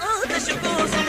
るうでしょう